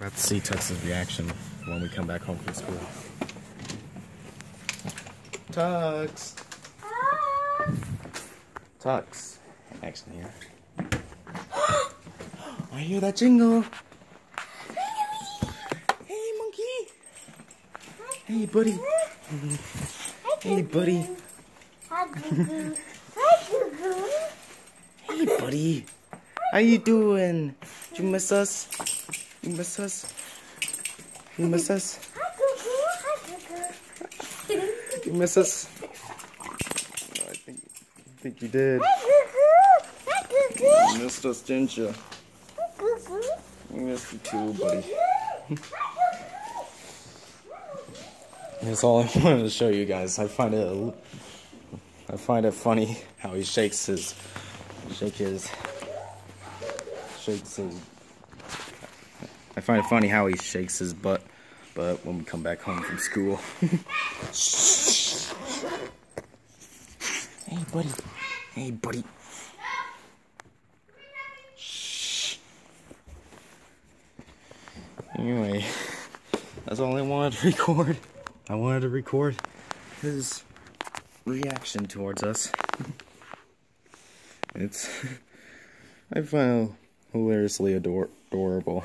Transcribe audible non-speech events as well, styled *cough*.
About to see Tux's reaction when we come back home from school. Tux! Tux. Action here. *gasps* I hear that jingle. Hey, monkey. Hey, buddy. Hey, buddy. Hi, Hi, Hey, buddy. How you doing? Did? You miss us? You miss us? Hi, Goo Hi, You miss us? I think, I think you did. Hi, Goo Hi, Goo You missed us, didn't you? Goo You missed you too, buddy. That's all I wanted to show you guys. I find it, a- I find it funny how he shakes his, shake his, shakes his. I find it funny how he shakes his butt, but when we come back home from school. *laughs* hey, buddy. Hey, buddy. Anyway, that's all I wanted to record. I wanted to record his reaction towards us. It's, *laughs* I find hilariously ador- adorable.